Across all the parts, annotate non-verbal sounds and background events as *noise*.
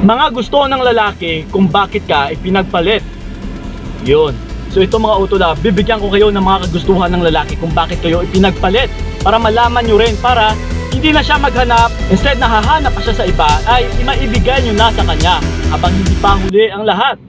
Mga gusto ng lalaki kung bakit ka ipinagpalit. Yun. So ito mga utol ah, bibigyan ko kayo ng mga kagustuhan ng lalaki kung bakit kayo ipinagpalit para malaman nyo rin para hindi na siya maghanap instead na hahanap pa siya sa iba ay maibigay nyo na sa kanya habang hindi pa huli ang lahat.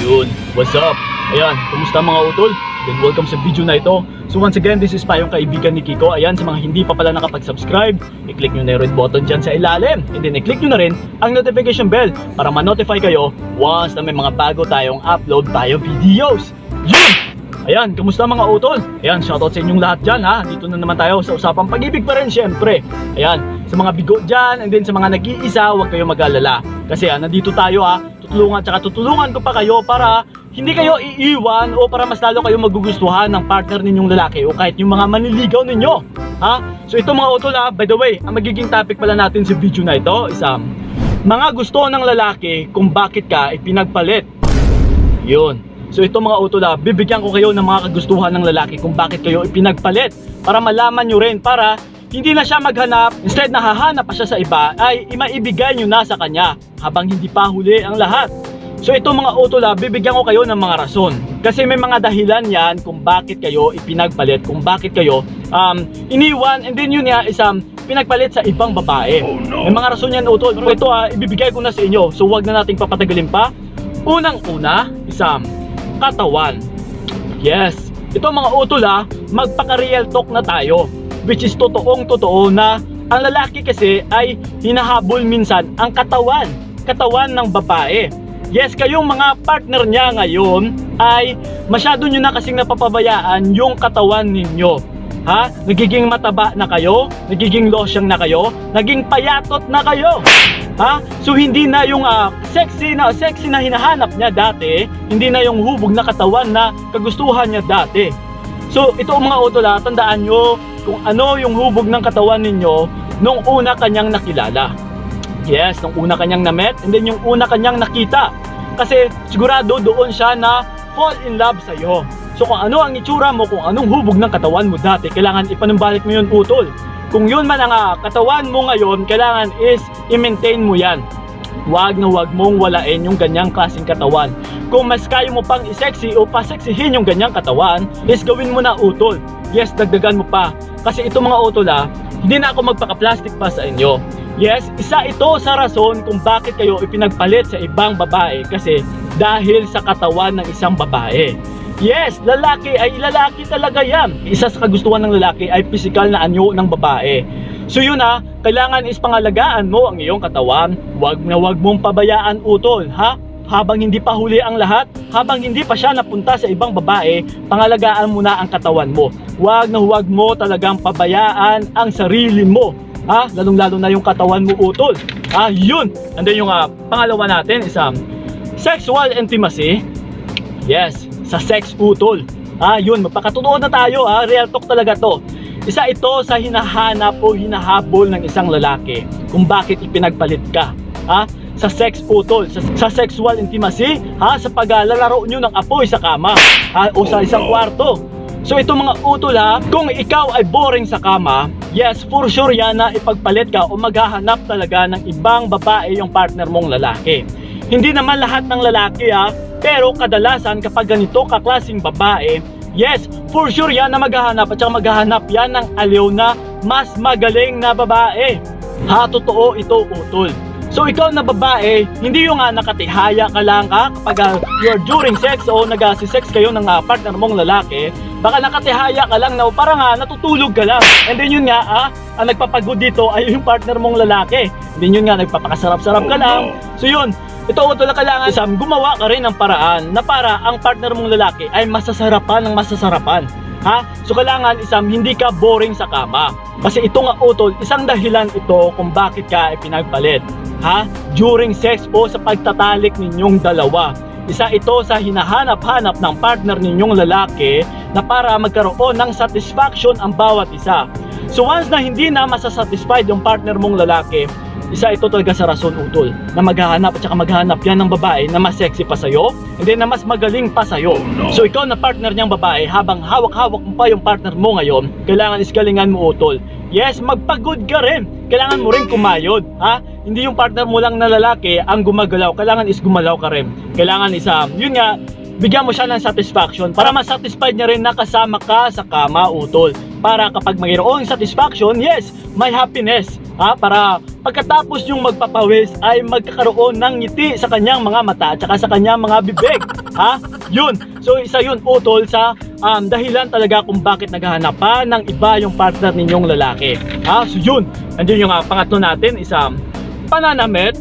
Yun, what's up? Ayan, kumusta mga utol? Then welcome sa video na ito. So once again, this is pa yung kaibigan ni Kiko. Ayan, sa mga hindi pa pala nakapag-subscribe, i-click nyo na yung red button dyan sa ilalim. And then i-click nyo na rin ang notification bell para ma-notify kayo once na may mga bago tayong upload tayo videos. Yun! Ayan, kamusta mga utol? Ayan, shoutout sa inyong lahat dyan ha. Dito na naman tayo sa usapang pag-ibig pa rin syempre. Ayan, sa mga bigo dyan and then sa mga nag-iisa, huwag kayong mag-alala. Kasi ah, nandito tayo ha, tutulungan tsaka tutulungan ko pa kayo para hindi kayo iiwan o para mas lalo kayo magugustuhan ng partner ninyong lalaki o kahit yung mga maniligaw ninyo. Ha? So ito mga utol ha, by the way, ang magiging topic pala natin sa video na ito is um, mga gusto ng lalaki kung bakit ka ipinagpalit. Yun. So ito mga utol ha, bibigyan ko kayo ng mga kagustuhan ng lalaki kung bakit kayo ipinagpalit para malaman nyo rin para hindi na siya maghanap, instead na hahanap pa siya sa iba ay maibigay nyo na sa kanya habang hindi pa huli ang lahat. So ito mga utol ha, bibigyan ko kayo ng mga rason. Kasi may mga dahilan yan kung bakit kayo ipinagpalit, kung bakit kayo um, iniwan, and then yun nga is um, pinagpalit sa ibang babae. May mga rason yan utol. Pero ito ha, ibibigay ko na sa inyo. So wag na nating papatagalin pa. Unang-una, isang katawan. Yes, ito mga utol ha, magpaka-real talk na tayo. Which is totoong totoo na ang lalaki kasi ay hinahabol minsan ang katawan. Katawan ng babae. Yes, kayong mga partner niya ngayon ay masyado nyo na kasing napapabayaan yung katawan ninyo. Ha? Nagiging mataba na kayo, nagiging losyang na kayo, naging payatot na kayo. Ha? So hindi na yung ah, sexy na sexy na hinahanap niya dati, hindi na yung hubog na katawan na kagustuhan niya dati. So ito mga utol ha, tandaan nyo kung ano yung hubog ng katawan ninyo nung una kanyang nakilala. Yes, nung una kanyang na-met and then yung una kanyang nakita. Kasi sigurado doon siya na fall in love sa iyo. So kung ano ang itsura mo, kung anong hubog ng katawan mo dati, kailangan ipanumbalik mo yun utol. Kung yun man ang ah, katawan mo ngayon, kailangan is i-maintain mo yan. Huwag na huwag mong walain yung ganyang klaseng katawan. Kung mas kaya mo pang i-sexy o paseksihin yung ganyang katawan, is gawin mo na utol. Yes, dagdagan mo pa. Kasi ito mga utol ah, hindi na ako magpaka-plastic pa sa inyo. Yes, isa ito sa rason kung bakit kayo ipinagpalit sa ibang babae kasi dahil sa katawan ng isang babae. Yes, lalaki ay lalaki talaga yan. Isa sa kagustuhan ng lalaki ay physical na anyo ng babae. So yun ha, kailangan is pangalagaan mo ang iyong katawan. Huwag na huwag mong pabayaan utol, ha? Habang hindi pa huli ang lahat, habang hindi pa siya napunta sa ibang babae, pangalagaan mo na ang katawan mo. Huwag na huwag mo talagang pabayaan ang sarili mo. Ha? Lalong-lalo na yung katawan mo utol. Ah, yun. And then yung ah, pangalawa natin is um, sexual intimacy. Yes, sa sex utol. Ah, yun, magpakatotoo na tayo ha, real talk talaga to. Isa ito sa hinahanap o hinahabol ng isang lalaki kung bakit ipinagpalit ka. Ha? Sa sex utol, sa, sa sexual intimacy, ha? sa paglalaro nyo ng apoy sa kama ha? o sa isang kwarto. So ito mga utol ha, kung ikaw ay boring sa kama, yes, for sure yan na ipagpalit ka o maghahanap talaga ng ibang babae yung partner mong lalaki. Hindi naman lahat ng lalaki ha, pero kadalasan kapag ganito kaklasing babae, yes, for sure yan na maghahanap at saka maghahanap yan ng aliw na mas magaling na babae. Ha, totoo ito utol. So ikaw na babae, hindi yung nga nakatihaya ka lang ka kapag uh, you're during sex o nag-sex kayo ng uh, partner mong lalaki, baka nakatihaya ka lang na parang nga natutulog ka lang. And then yun nga, ah, ang nagpapagod dito ay yung partner mong lalaki. And then yun nga, nagpapakasarap-sarap ka lang. So yun, ito utol na kailangan Sam, gumawa ka rin ng paraan na para ang partner mong lalaki ay masasarapan ng masasarapan. Ha? So kailangan isam hindi ka boring sa kama. Kasi ito nga utol, isang dahilan ito kung bakit ka ipinagpalit. Ha? During sex o sa pagtatalik ninyong dalawa. Isa ito sa hinahanap-hanap ng partner ninyong lalaki na para magkaroon ng satisfaction ang bawat isa. So once na hindi na masasatisfied yung partner mong lalaki, isa ito talaga sa rason utol na maghahanap at saka maghahanap yan ng babae na mas sexy pa sa'yo and then na mas magaling pa sa'yo. So ikaw na partner niyang babae habang hawak-hawak mo pa yung partner mo ngayon, kailangan is galingan mo utol. Yes, magpagod ka rin. Kailangan mo rin kumayod, ha? Hindi yung partner mo lang na lalaki ang gumagalaw, kailangan is gumalaw ka rin. Kailangan isa, yun nga, bigyan mo siya ng satisfaction para ma-satisfied niya rin na kasama ka sa kama utol. Para kapag mayroong satisfaction, yes, may happiness. Ha? Para pagkatapos yung magpapawis ay magkakaroon ng ngiti sa kanyang mga mata at saka sa kanyang mga bibig. *laughs* Ha? Yun. So isa yun utol sa um, dahilan talaga kung bakit naghahanap pa ng iba yung partner ninyong lalaki. Ha? So yun. Andiyan yung uh, pangatlo natin, isa pananamit.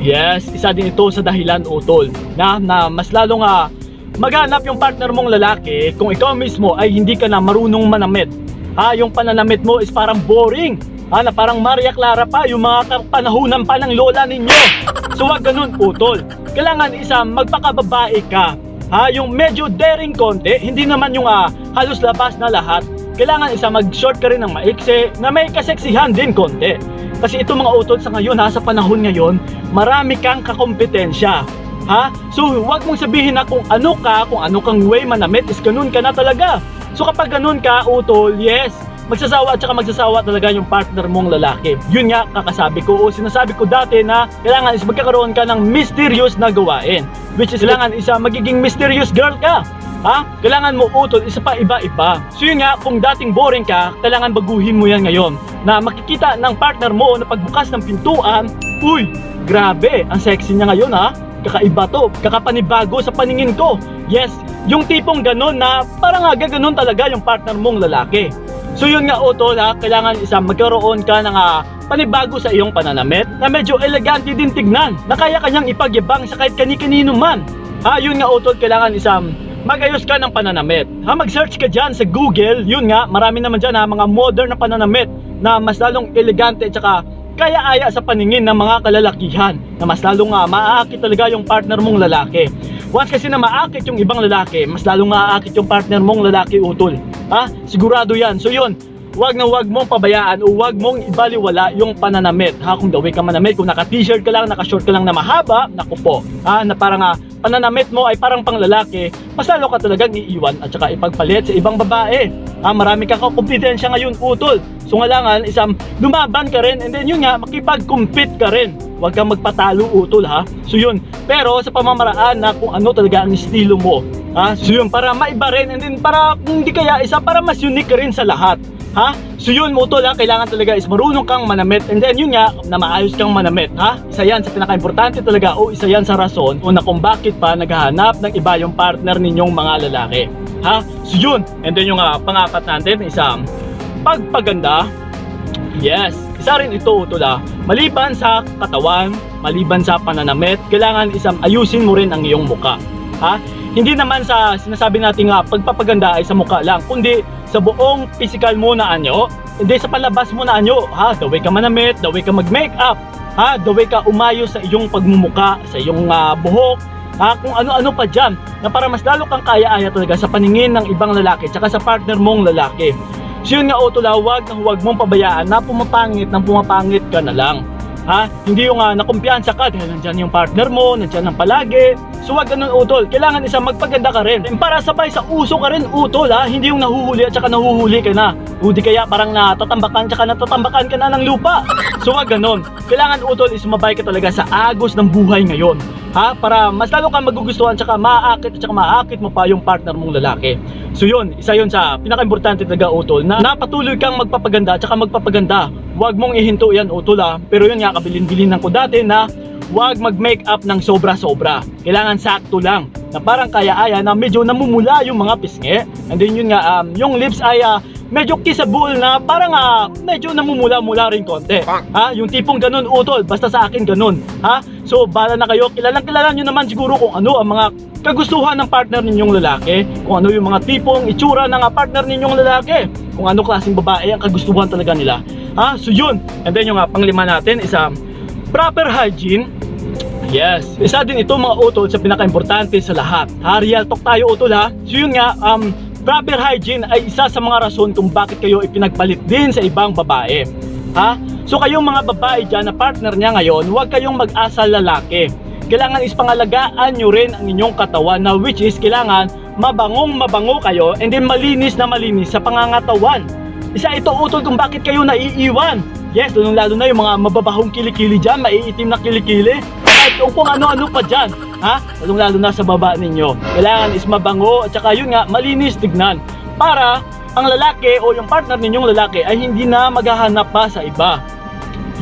Yes, isa din ito sa dahilan utol na, na mas lalong uh, maghanap yung partner mong lalaki kung ikaw mismo ay hindi ka na marunong manamit. Ha, yung pananamit mo is parang boring. Ha, na parang Maria Clara pa, yung mga panahunan pa ng lola ninyo. *laughs* So wag ganun utol. Kailangan isa magpakababae ka. Ha, yung medyo daring konti, hindi naman yung uh, halos labas na lahat. Kailangan isa mag-short ka rin ng maiksi na may kaseksihan din konti. Kasi ito mga utol sa ngayon ha, sa panahon ngayon, marami kang kakompetensya. Ha? So, wag mong sabihin na kung ano ka, kung ano kang way manamit is ganun ka na talaga. So kapag ganun ka, utol, yes, magsasawa at saka magsasawa talaga yung partner mong lalaki. Yun nga kakasabi ko o sinasabi ko dati na kailangan is magkakaroon ka ng mysterious na gawain. Which is kailangan isa magiging mysterious girl ka. Ha? Kailangan mo utol, isa pa iba-iba. So yun nga, kung dating boring ka, kailangan baguhin mo yan ngayon. Na makikita ng partner mo na pagbukas ng pintuan, uy, grabe, ang sexy niya ngayon ha. Kakaiba to, kakapanibago sa paningin ko. Yes, yung tipong ganun na parang aga ganun talaga yung partner mong lalaki. So yun nga utol ha, kailangan isa magkaroon ka ng uh, panibago sa iyong pananamit na medyo elegante din tignan, na kaya kanyang ipagyabang sa kahit kani-kanino man. Ha, yun nga utol, kailangan isang magayos ka ng pananamit. Ha, mag-search ka dyan sa Google, yun nga, marami naman dyan ha, mga modern na pananamit na mas lalong elegante at saka kaya-aya sa paningin ng mga kalalakihan na mas lalong nga maaakit talaga yung partner mong lalaki. Once kasi na maakit yung ibang lalaki, mas lalong maaakit yung partner mong lalaki utol. Ha? Sigurado yan. So yun, wag na wag mong pabayaan o wag mong ibaliwala yung pananamit. Ha, kung dawi ka manamit, kung naka-t-shirt ka lang, naka-short ka lang na mahaba, naku po. Ha, na parang uh, pananamit mo ay parang panglalaki, mas lalo ka talagang iiwan at saka ipagpalit sa ibang babae. Ha, marami kang kompetensya ngayon utol. So ngalangan, isang lumaban ka rin and then yun nga, makipag-compete ka rin. Huwag kang magpatalo utol ha. So yun, pero sa pamamaraan na kung ano talaga ang estilo mo. Ha? So yun, para maiba rin and then para kung hindi kaya isa, para mas unique rin sa lahat. Ha? So yun mo tol ha, kailangan talaga is marunong kang manamit and then yun nga, na maayos kang manamit ha. Isa yan sa pinaka-importante talaga o isa yan sa rason o na kung bakit pa naghahanap ng iba yung partner ninyong mga lalaki. Ha? So yun, and then yung uh, pangapat natin, isa, pagpaganda. Yes, isa rin ito ha. Maliban sa katawan, maliban sa pananamit, kailangan isang ayusin mo rin ang iyong muka. Ha? Hindi naman sa sinasabi natin nga pagpapaganda ay sa mukha lang, kundi sa buong physical mo na anyo, hindi sa palabas mo na anyo, ha, the way ka manamit, the way ka mag-makeup, ha, the way ka umayo sa iyong pagmumuka, sa iyong uh, buhok, ha, kung ano-ano pa dyan, na para mas lalo kang kaya-aya talaga sa paningin ng ibang lalaki, tsaka sa partner mong lalaki. So yun nga, Otula, huwag na huwag mong pabayaan na pumapangit ng pumapangit ka na lang. Ha? Hindi yung uh, nakumpiyansa ka dahil nandyan yung partner mo, nandyan ang palagi. So wag ganun utol. Kailangan isa magpaganda ka rin. And para sabay sa uso ka rin utol ha. Hindi yung nahuhuli at saka nahuhuli ka na. O kaya parang natatambakan tsaka natatambakan ka na ng lupa. So wag ganun. Kailangan utol is mabay ka talaga sa agos ng buhay ngayon. Ha? Para mas lalo kang magugustuhan tsaka maaakit tsaka maaakit mo pa yung partner mong lalaki. So yun, isa yun sa pinaka-importante talaga utol na napatuloy kang magpapaganda tsaka magpapaganda Huwag mong ihinto yan utol ha. Pero yun nga, kabilin-bilin ko dati na huwag mag-make up ng sobra-sobra. Kailangan sakto lang. Na parang kaya-aya na medyo namumula yung mga pisngi. And then yun nga, um, yung lips ay uh, medyo kissable na parang uh, medyo namumula-mula rin konti. Ha? Yung tipong ganun utol, basta sa akin ganun. Ha? So, bala na kayo. Kilalang kilala nyo naman siguro kung ano ang mga kagustuhan ng partner ninyong lalaki. Kung ano yung mga tipong itsura ng partner ninyong lalaki. Kung ano klaseng babae ang kagustuhan talaga nila. Ha? So yun. And then yung uh, panglima natin is um, proper hygiene. Yes. Isa din ito mga utol sa pinaka-importante sa lahat. Ha? Real talk tayo utol ha. So yun nga, um, proper hygiene ay isa sa mga rason kung bakit kayo ipinagpalit din sa ibang babae. Ha? So kayong mga babae dyan na partner niya ngayon, huwag kayong mag-asa lalaki. Kailangan is pangalagaan nyo rin ang inyong katawan na which is kailangan mabangong mabango kayo and then malinis na malinis sa pangangatawan. Isa ito utol kung bakit kayo naiiwan. Yes, lalo lalo na yung mga mababahong kilikili dyan, maiitim na kilikili. Kung, kung ano-ano pa dyan, ha? Lalo lalo na sa baba ninyo. Kailangan is mabango at saka yun nga, malinis tignan. Para ang lalaki o yung partner ninyong lalaki ay hindi na maghahanap pa sa iba.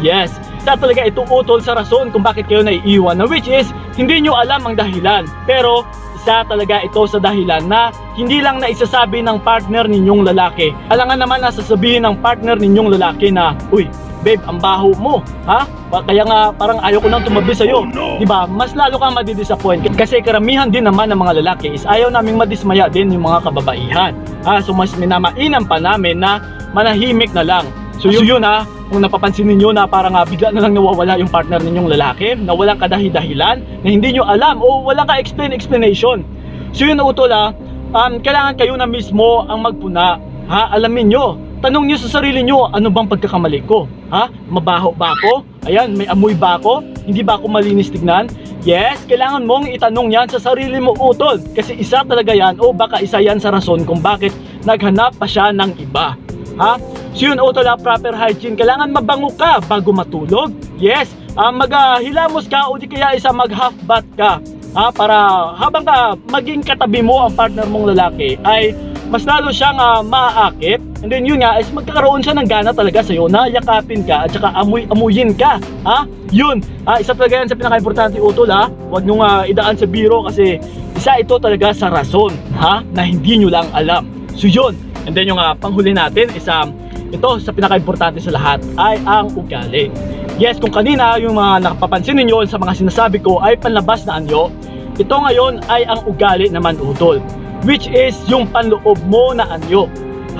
Yes, sa talaga ito utol sa rason kung bakit kayo naiiwan na which is hindi nyo alam ang dahilan. Pero isa talaga ito sa dahilan na hindi lang na isasabi ng partner ninyong lalaki. Alangan naman na sasabihin ng partner ninyong lalaki na, Uy, babe, ang baho mo, ha? Kaya nga parang ayaw ko nang tumabi sa'yo. Oh, no. Diba? Mas lalo kang madidisappoint. Kasi karamihan din naman ng mga lalaki is ayaw naming madismaya din yung mga kababaihan. Ha? So mas minamainam pa namin na manahimik na lang. So yun, so yun ha, kung napapansin ninyo na parang uh, bigla na lang nawawala yung partner ninyong lalaki, na walang kadahi-dahilan, na hindi nyo alam o walang ka-explain explanation. So yun utol ha, um, kailangan kayo na mismo ang magpuna. Ha? Alamin nyo, tanong nyo sa sarili nyo, ano bang pagkakamali ko? Ha? Mabaho ba ako? Ayan, may amoy ba ako? Hindi ba ako malinis tignan? Yes, kailangan mong itanong yan sa sarili mo utol. Kasi isa talaga yan o baka isa yan sa rason kung bakit naghanap pa siya ng iba. Ha? So yun, auto na proper hygiene. Kailangan mabango ka bago matulog. Yes, uh, maghilamos uh, ka o di kaya isa mag half bath ka. Ha? Para habang ka maging katabi mo ang partner mong lalaki ay mas lalo siyang uh, maaakit. And then yun nga, is magkakaroon siya ng gana talaga sa'yo na yakapin ka at saka amuy-amuyin ka. Ha? Yun, uh, isa talaga yan sa pinaka-importante utol ha. Huwag nyo uh, idaan sa biro kasi isa ito talaga sa rason ha, na hindi nyo lang alam. So yun, and then yung uh, panghuli natin is um, ito sa pinaka-importante sa lahat ay ang ugali. Yes, kung kanina yung mga nakapapansin ninyo sa mga sinasabi ko ay panlabas na anyo, ito ngayon ay ang ugali naman utol. Which is yung panloob mo na anyo.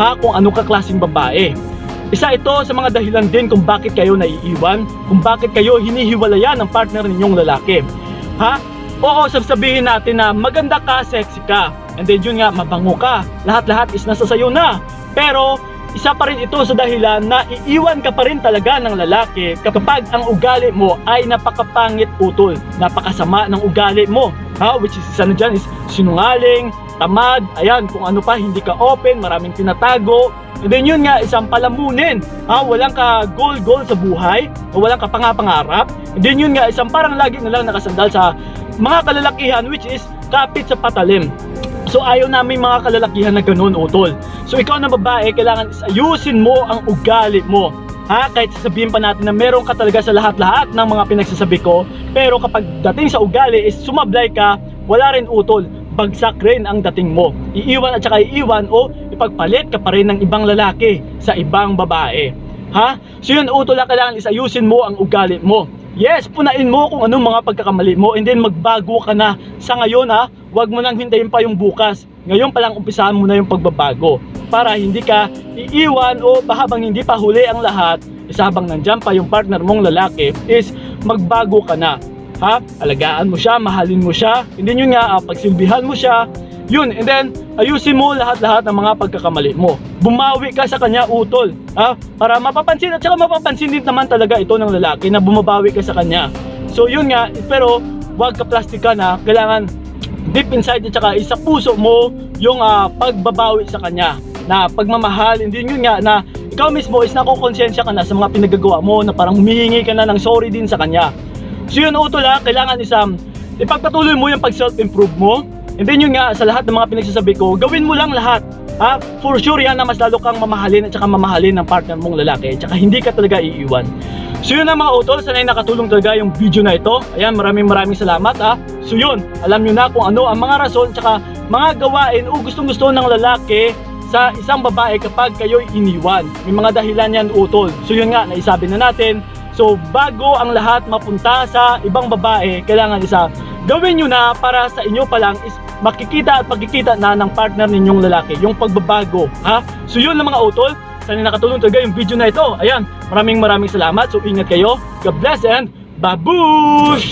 Ha, kung anong kaklaseng babae. Isa ito sa mga dahilan din kung bakit kayo naiiwan, kung bakit kayo hinihiwalayan ng partner ninyong lalaki. Ha? Oo, sasabihin natin na maganda ka, sexy ka. And then yun nga, mabango ka. Lahat-lahat is nasa sayo na. Pero isa pa rin ito sa dahilan na iiwan ka pa rin talaga ng lalaki kapag ang ugali mo ay napakapangit utol, napakasama ng ugali mo. Ha? Which is isa na dyan is sinungaling, tamad, ayan, kung ano pa, hindi ka open, maraming tinatago. And then yun nga, isang palamunin. Ha? Walang ka goal-goal sa buhay, o walang ka pangapangarap. And then yun nga, isang parang lagi na lang nakasandal sa mga kalalakihan which is kapit sa patalim. So ayaw namin mga kalalakihan na ganun utol. So ikaw na babae, kailangan ayusin mo ang ugali mo. Ha? Kahit sasabihin pa natin na meron ka talaga sa lahat-lahat ng mga pinagsasabi ko, pero kapag dating sa ugali is sumablay ka, wala rin utol. Bagsak rin ang dating mo. Iiwan at saka iiwan o ipagpalit ka pa rin ng ibang lalaki sa ibang babae. Ha? So yun utol, kailangan isayusin mo ang ugali mo. Yes, punain mo kung anong mga pagkakamali mo and then magbago ka na sa ngayon ha. Huwag mo nang hintayin pa yung bukas. Ngayon pa lang umpisahan mo na yung pagbabago para hindi ka iiwan o habang hindi pa huli ang lahat, isa habang nandyan pa yung partner mong lalaki is magbago ka na. Ha? Alagaan mo siya, mahalin mo siya, hindi yun nga, uh, pagsilbihan mo siya, yun, and then, ayusin mo lahat-lahat ng mga pagkakamali mo. Bumawi ka sa kanya utol. Ha? Para mapapansin at saka mapapansin din naman talaga ito ng lalaki na bumabawi ka sa kanya. So yun nga, pero wag ka plastika na kailangan deep inside at saka isa puso mo yung uh, pagbabawi sa kanya na pagmamahal hindi yun nga na ikaw mismo is nakokonsensya ka na sa mga pinagagawa mo na parang humihingi ka na ng sorry din sa kanya so yun utol ha kailangan isang ipagpatuloy mo yung pag self improve mo And then yun nga, sa lahat ng mga pinagsasabi ko, gawin mo lang lahat. Ha? For sure yan na mas lalo kang mamahalin at saka mamahalin ng partner mong lalaki. At saka hindi ka talaga iiwan. So yun na mga utol, sanay nakatulong talaga yung video na ito. Ayan, maraming maraming salamat ha. So yun, alam nyo na kung ano ang mga rason at saka mga gawain o gustong gusto ng lalaki sa isang babae kapag kayo iniwan. May mga dahilan yan utol. So yun nga, naisabi na natin. So bago ang lahat mapunta sa ibang babae, kailangan isa gawin nyo na para sa inyo pa lang is makikita at pagkikita na ng partner ninyong lalaki, yung pagbabago, ha? So yun lang mga utol, sana nakatulong talaga yung video na ito. Ayan, maraming maraming salamat, so ingat kayo, God bless and babush!